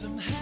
Somehow